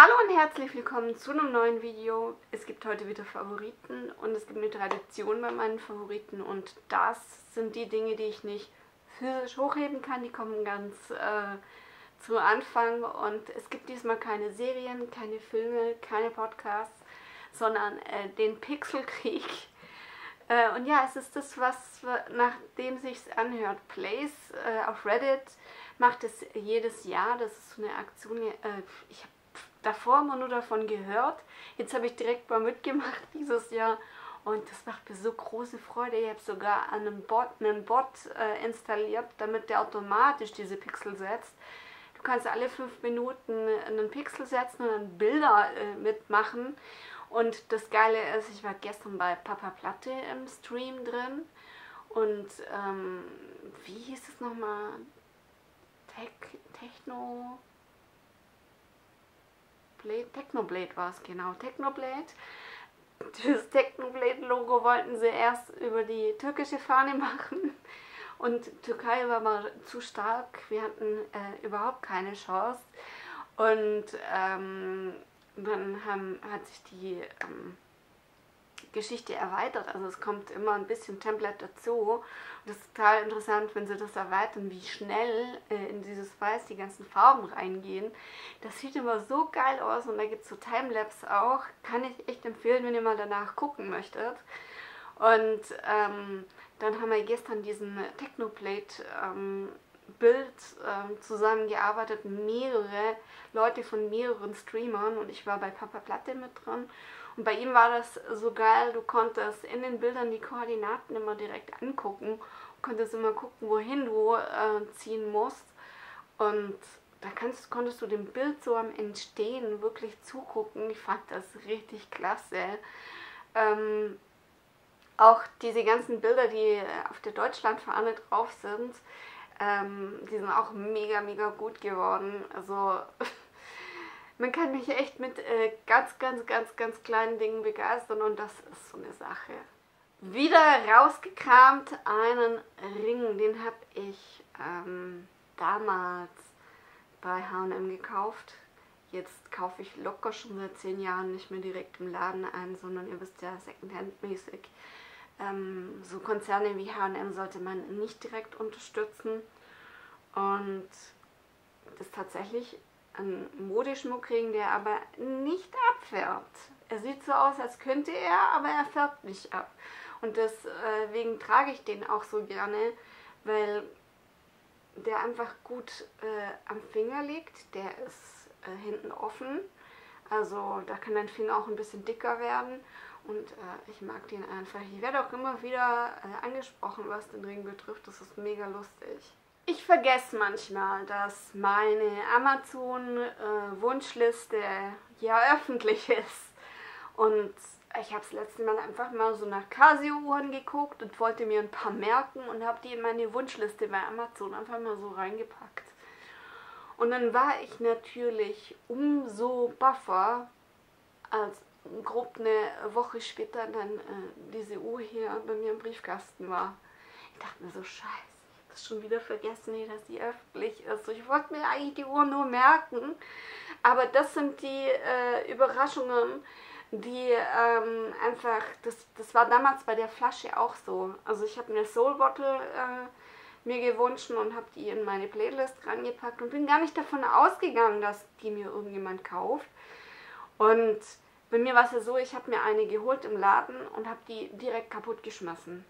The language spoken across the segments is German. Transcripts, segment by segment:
Hallo und herzlich willkommen zu einem neuen Video. Es gibt heute wieder Favoriten und es gibt eine Tradition bei meinen Favoriten und das sind die Dinge, die ich nicht physisch hochheben kann. Die kommen ganz äh, zu Anfang und es gibt diesmal keine Serien, keine Filme, keine Podcasts, sondern äh, den Pixelkrieg. Äh, und ja, es ist das, was nachdem sich anhört. Place äh, auf Reddit macht es jedes Jahr. Das ist so eine Aktion. Äh, ich habe davor immer nur davon gehört. Jetzt habe ich direkt mal mitgemacht dieses Jahr und das macht mir so große Freude. Ich habe sogar einen Bot, einen Bot äh, installiert, damit der automatisch diese Pixel setzt. Du kannst alle fünf Minuten einen Pixel setzen und dann Bilder äh, mitmachen. Und das Geile ist, ich war gestern bei Papa Platte im Stream drin. Und ähm, wie hieß es nochmal? Tech, Techno. Blade, Technoblade war es genau, Technoblade. Das Technoblade-Logo wollten sie erst über die türkische Fahne machen und Türkei war mal zu stark, wir hatten äh, überhaupt keine Chance. Und ähm, dann haben, hat sich die ähm, Geschichte erweitert. Also es kommt immer ein bisschen Template dazu. Und das ist total interessant, wenn sie das erweitern, wie schnell äh, in dieses Weiß die ganzen Farben reingehen. Das sieht immer so geil aus und da gibt es so Timelapse auch. Kann ich echt empfehlen, wenn ihr mal danach gucken möchtet. Und ähm, dann haben wir gestern diesen Technoplate ähm, Bild ähm, zusammengearbeitet, mehrere Leute von mehreren Streamern und ich war bei Papa Platte mit dran. Und bei ihm war das so geil, du konntest in den Bildern die Koordinaten immer direkt angucken, konntest immer gucken, wohin du äh, ziehen musst. Und da kannst, konntest du dem Bild so am Entstehen wirklich zugucken. Ich fand das richtig klasse. Ähm, auch diese ganzen Bilder, die auf der Deutschlandfahne drauf sind, ähm, die sind auch mega, mega gut geworden. Also man kann mich echt mit äh, ganz, ganz, ganz, ganz kleinen Dingen begeistern und das ist so eine Sache. Wieder rausgekramt einen Ring, den habe ich ähm, damals bei H&M gekauft. Jetzt kaufe ich locker schon seit zehn Jahren nicht mehr direkt im Laden ein, sondern ihr wisst ja, Secondhand-mäßig. Ähm, so Konzerne wie H&M sollte man nicht direkt unterstützen. Und das ist tatsächlich ein Modeschmuckring, der aber nicht abfärbt. Er sieht so aus, als könnte er, aber er färbt nicht ab. Und deswegen trage ich den auch so gerne, weil der einfach gut äh, am Finger liegt. Der ist äh, hinten offen. Also da kann dein Finger auch ein bisschen dicker werden. Und äh, ich mag den einfach. Ich werde auch immer wieder äh, angesprochen, was den Ring betrifft. Das ist mega lustig. Ich vergesse manchmal, dass meine Amazon-Wunschliste äh, ja öffentlich ist. Und ich habe das letzte Mal einfach mal so nach Casio-Uhren geguckt und wollte mir ein paar merken und habe die in meine Wunschliste bei Amazon einfach mal so reingepackt. Und dann war ich natürlich umso buffer, als grob eine Woche später dann äh, diese Uhr hier bei mir im Briefkasten war. Ich dachte mir so, scheiße es schon wieder vergessen, dass die öffentlich ist. Ich wollte mir eigentlich die Uhr nur merken, aber das sind die äh, Überraschungen, die ähm, einfach, das, das war damals bei der Flasche auch so. Also ich habe eine Soul Bottle äh, mir gewünscht und habe die in meine Playlist rangepackt und bin gar nicht davon ausgegangen, dass die mir irgendjemand kauft. Und bei mir war es ja so, ich habe mir eine geholt im Laden und habe die direkt kaputt geschmissen.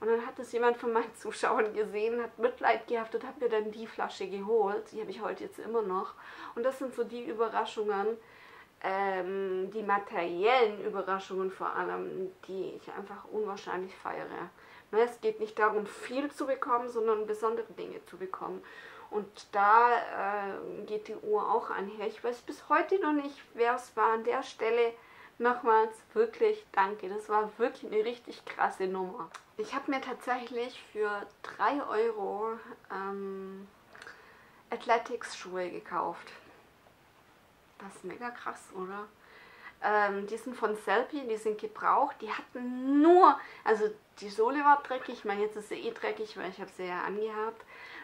Und dann hat es jemand von meinen Zuschauern gesehen, hat Mitleid gehabt und hat mir dann die Flasche geholt. Die habe ich heute jetzt immer noch. Und das sind so die Überraschungen, ähm, die materiellen Überraschungen vor allem, die ich einfach unwahrscheinlich feiere. Ne, es geht nicht darum, viel zu bekommen, sondern besondere Dinge zu bekommen. Und da äh, geht die Uhr auch einher. Ich weiß bis heute noch nicht, wer es war an der Stelle nochmals wirklich danke. Das war wirklich eine richtig krasse Nummer. Ich habe mir tatsächlich für 3 Euro ähm, Athletics-Schuhe gekauft. Das ist mega krass, oder? Ähm, die sind von Selfie, die sind gebraucht. Die hatten nur, also die Sohle war dreckig. Ich meine, jetzt ist sie eh dreckig, weil ich habe sie ja angehabt.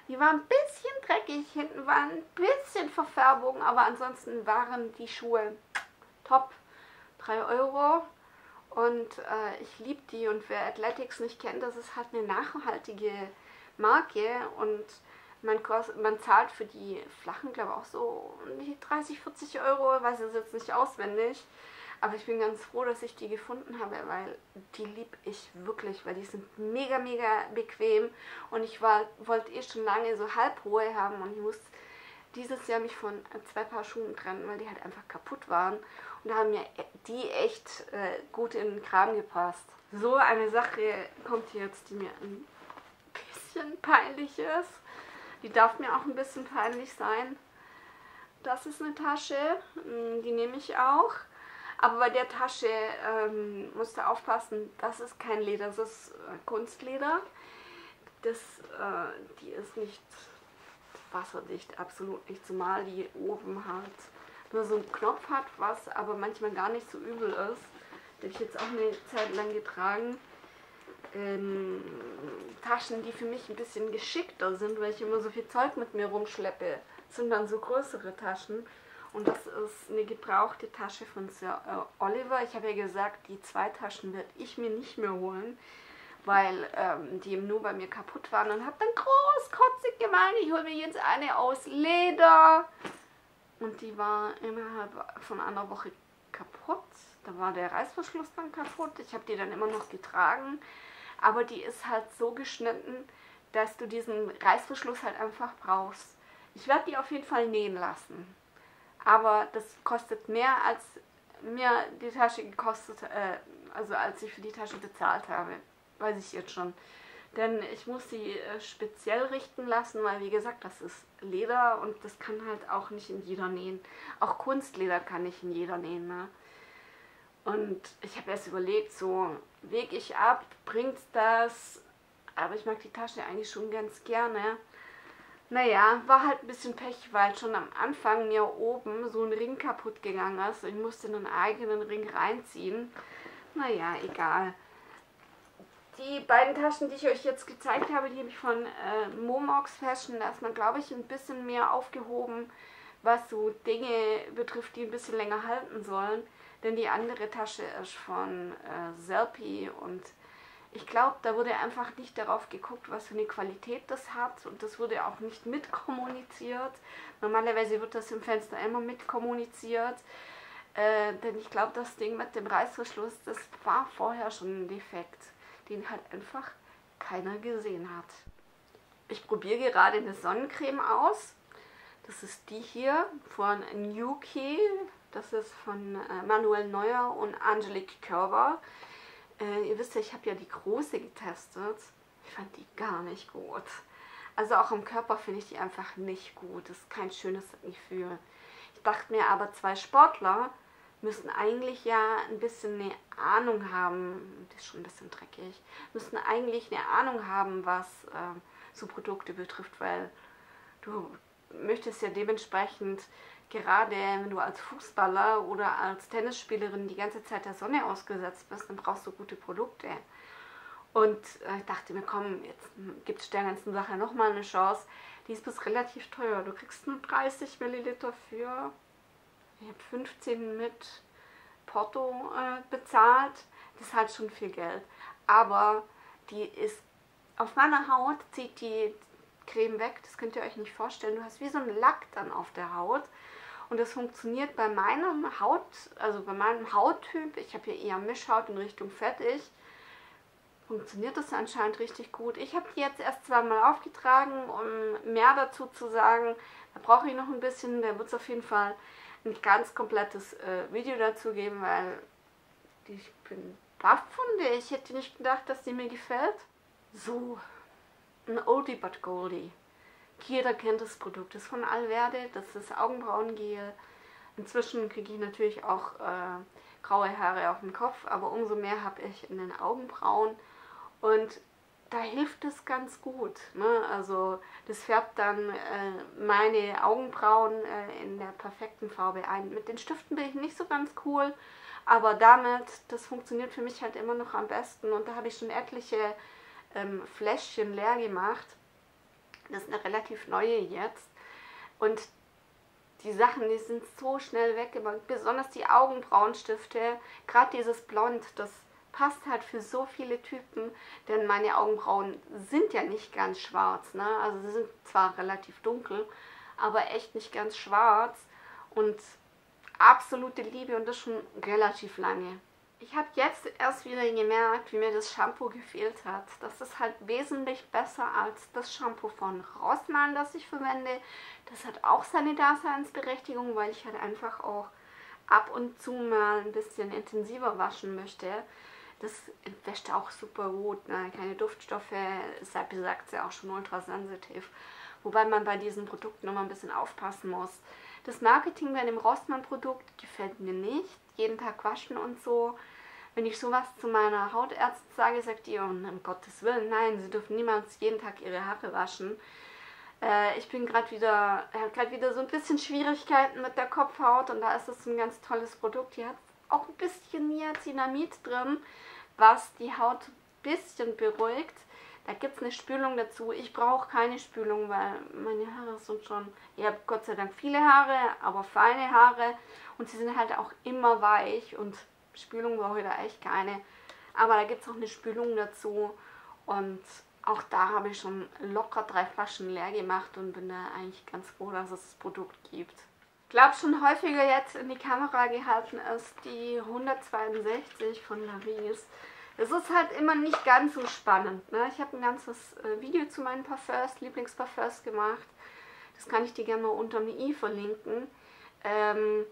Die war ein bisschen dreckig, hinten war ein bisschen Verfärbung, aber ansonsten waren die Schuhe top. 3 Euro. Und äh, ich liebe die und wer Athletics nicht kennt, das ist halt eine nachhaltige Marke und man, kost, man zahlt für die flachen, glaube ich, auch so 30, 40 Euro, weiß es jetzt nicht auswendig. Aber ich bin ganz froh, dass ich die gefunden habe, weil die liebe ich wirklich, weil die sind mega, mega bequem. Und ich wollte eh schon lange so halbhohe haben und ich musste dieses Jahr mich von zwei Paar Schuhen trennen, weil die halt einfach kaputt waren. Und da haben mir die echt äh, gut in den Kram gepasst. So eine Sache kommt jetzt, die mir ein bisschen peinlich ist. Die darf mir auch ein bisschen peinlich sein. Das ist eine Tasche, hm, die nehme ich auch. Aber bei der Tasche ähm, musst du aufpassen, das ist kein Leder, das ist äh, Kunstleder. Das, äh, die ist nicht wasserdicht, absolut nicht, zumal die oben halt nur so einen Knopf hat, was aber manchmal gar nicht so übel ist. Habe ich jetzt auch eine Zeit lang getragen. Ähm, Taschen, die für mich ein bisschen geschickter sind, weil ich immer so viel Zeug mit mir rumschleppe, sind dann so größere Taschen. Und das ist eine gebrauchte Tasche von Sir äh, Oliver. Ich habe ja gesagt, die zwei Taschen werde ich mir nicht mehr holen, weil ähm, die nur bei mir kaputt waren. Und habe dann großkotzig gemeint, ich hole mir jetzt eine aus Leder. Und die war innerhalb von einer Woche kaputt. Da war der Reißverschluss dann kaputt. Ich habe die dann immer noch getragen. Aber die ist halt so geschnitten, dass du diesen Reißverschluss halt einfach brauchst. Ich werde die auf jeden Fall nähen lassen aber das kostet mehr als mir die Tasche gekostet, äh, also als ich für die Tasche bezahlt habe, weiß ich jetzt schon. Denn ich muss sie äh, speziell richten lassen, weil wie gesagt, das ist Leder und das kann halt auch nicht in jeder nähen. Auch Kunstleder kann nicht in jeder nähen. Ne? Und ich habe erst überlegt, so wege ich ab, bringt das? Aber ich mag die Tasche eigentlich schon ganz gerne. Naja, war halt ein bisschen Pech, weil schon am Anfang mir oben so ein Ring kaputt gegangen ist. Ich musste einen eigenen Ring reinziehen. Naja, egal. Die beiden Taschen, die ich euch jetzt gezeigt habe, die habe ich von äh, Momox Fashion. Da ist man, glaube ich, ein bisschen mehr aufgehoben, was so Dinge betrifft, die ein bisschen länger halten sollen. Denn die andere Tasche ist von äh, Zelpi und ich glaube, da wurde einfach nicht darauf geguckt, was für eine Qualität das hat und das wurde auch nicht mitkommuniziert. Normalerweise wird das im Fenster immer mitkommuniziert, äh, denn ich glaube, das Ding mit dem Reißverschluss, das war vorher schon ein Defekt, den halt einfach keiner gesehen hat. Ich probiere gerade eine Sonnencreme aus. Das ist die hier von Nuki. Das ist von äh, Manuel Neuer und Angelique Körber. Äh, ihr wisst ja, ich habe ja die große getestet. Ich fand die gar nicht gut. Also auch im Körper finde ich die einfach nicht gut. Das ist kein schönes Gefühl. Ich dachte mir aber, zwei Sportler müssen eigentlich ja ein bisschen eine Ahnung haben, das ist schon ein bisschen dreckig, müssen eigentlich eine Ahnung haben, was äh, so Produkte betrifft, weil du möchtest ja dementsprechend gerade wenn du als Fußballer oder als Tennisspielerin die ganze Zeit der Sonne ausgesetzt bist, dann brauchst du gute Produkte. Und äh, ich dachte mir, komm, jetzt gibt es der ganzen Sache nochmal eine Chance. Die ist bis relativ teuer. Du kriegst nur 30 Milliliter für, ich habe 15 mit Porto äh, bezahlt. Das ist halt schon viel Geld. Aber die ist, auf meiner Haut zieht die Creme weg. Das könnt ihr euch nicht vorstellen. Du hast wie so einen Lack dann auf der Haut. Und das funktioniert bei meinem Haut, also bei meinem Hauttyp, ich habe hier eher Mischhaut in Richtung fettig, funktioniert das anscheinend richtig gut. Ich habe die jetzt erst zweimal aufgetragen, um mehr dazu zu sagen. Da brauche ich noch ein bisschen, da wird es auf jeden Fall ein ganz komplettes äh, Video dazu geben, weil ich bin baff von der. Ich hätte nicht gedacht, dass die mir gefällt. So, ein Oldie but Goldie. Jeder kennt das Produkt. Das ist von Alverde, das ist Augenbrauengel. Inzwischen kriege ich natürlich auch äh, graue Haare auf dem Kopf, aber umso mehr habe ich in den Augenbrauen. Und da hilft es ganz gut. Ne? Also das färbt dann äh, meine Augenbrauen äh, in der perfekten Farbe ein. Mit den Stiften bin ich nicht so ganz cool, aber damit, das funktioniert für mich halt immer noch am besten. Und da habe ich schon etliche ähm, Fläschchen leer gemacht. Das ist eine relativ neue jetzt. Und die Sachen, die sind so schnell weggemacht. Besonders die Augenbrauenstifte, gerade dieses Blond, das passt halt für so viele Typen, denn meine Augenbrauen sind ja nicht ganz schwarz. Ne? Also sie sind zwar relativ dunkel, aber echt nicht ganz schwarz. Und absolute Liebe und das schon relativ lange. Ich habe jetzt erst wieder gemerkt, wie mir das Shampoo gefehlt hat. Das ist halt wesentlich besser als das Shampoo von Rossmann, das ich verwende. Das hat auch seine Daseinsberechtigung, weil ich halt einfach auch ab und zu mal ein bisschen intensiver waschen möchte. Das wäscht auch super gut, ne? keine Duftstoffe, deshalb sagt sie auch schon ultrasensitiv. Wobei man bei diesen Produkten immer ein bisschen aufpassen muss. Das Marketing bei dem Rossmann-Produkt gefällt mir nicht. Jeden Tag waschen und so. Wenn ich sowas zu meiner Hautärztin sage, sagt die, oh, um Gottes Willen, nein, sie dürfen niemals jeden Tag ihre Haare waschen. Äh, ich bin gerade wieder, habe gerade wieder so ein bisschen Schwierigkeiten mit der Kopfhaut und da ist es ein ganz tolles Produkt. Die hat auch ein bisschen Niacinamid drin, was die Haut ein bisschen beruhigt. Da gibt es eine Spülung dazu. Ich brauche keine Spülung, weil meine Haare sind schon, ich habe Gott sei Dank viele Haare, aber feine Haare und sie sind halt auch immer weich und Spülung brauche ich da echt keine. Aber da gibt es auch eine Spülung dazu und auch da habe ich schon locker drei Flaschen leer gemacht und bin da eigentlich ganz froh, dass es das Produkt gibt. Glaube schon häufiger jetzt in die Kamera gehalten ist die 162 von Laris. Es ist halt immer nicht ganz so spannend. Ne? Ich habe ein ganzes äh, Video zu meinen Parfums, Lieblingsparfums gemacht. Das kann ich dir gerne mal unter dem i verlinken. Ähm,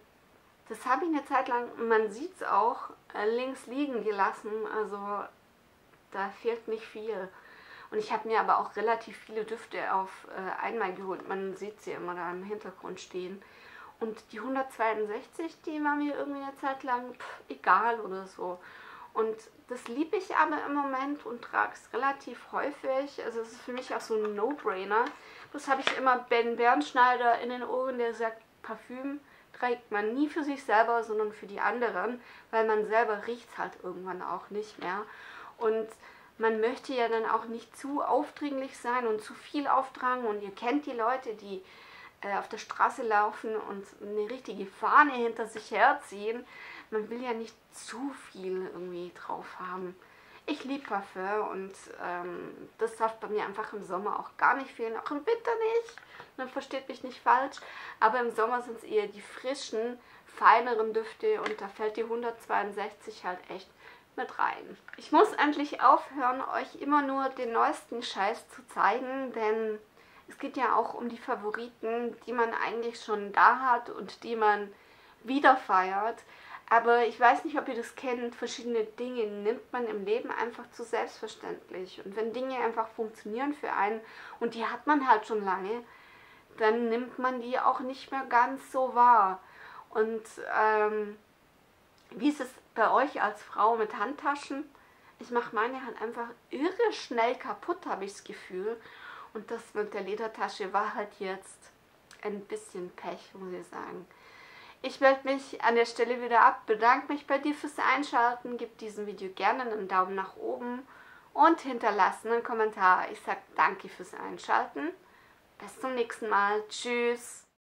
das habe ich eine Zeit lang, man sieht es auch, äh, links liegen gelassen. Also da fehlt nicht viel. Und ich habe mir aber auch relativ viele Düfte auf äh, einmal geholt. Man sieht sie immer da im Hintergrund stehen. Und die 162, die war mir irgendwie eine Zeit lang pff, egal oder so. Und das liebe ich aber im Moment und trage es relativ häufig. Also es ist für mich auch so ein No-Brainer. Das habe ich immer Ben Bernschneider in den Ohren, der sagt, Parfüm trägt man nie für sich selber, sondern für die anderen, weil man selber riecht halt irgendwann auch nicht mehr. Und man möchte ja dann auch nicht zu aufdringlich sein und zu viel auftragen. Und ihr kennt die Leute, die äh, auf der Straße laufen und eine richtige Fahne hinter sich herziehen man will ja nicht zu viel irgendwie drauf haben. Ich liebe Parfum und ähm, das darf bei mir einfach im Sommer auch gar nicht fehlen, auch im Winter nicht. Man versteht mich nicht falsch, aber im Sommer sind es eher die frischen, feineren Düfte und da fällt die 162 halt echt mit rein. Ich muss endlich aufhören, euch immer nur den neuesten Scheiß zu zeigen, denn es geht ja auch um die Favoriten, die man eigentlich schon da hat und die man wieder feiert. Aber ich weiß nicht, ob ihr das kennt, verschiedene Dinge nimmt man im Leben einfach zu selbstverständlich. Und wenn Dinge einfach funktionieren für einen und die hat man halt schon lange, dann nimmt man die auch nicht mehr ganz so wahr. Und ähm, wie ist es bei euch als Frau mit Handtaschen? Ich mache meine Hand einfach irre schnell kaputt, habe ich das Gefühl. Und das mit der Ledertasche war halt jetzt ein bisschen Pech, muss ich sagen. Ich melde mich an der Stelle wieder ab, bedanke mich bei dir fürs Einschalten, gib diesem Video gerne einen Daumen nach oben und hinterlasse einen Kommentar. Ich sage danke fürs Einschalten. Bis zum nächsten Mal. Tschüss.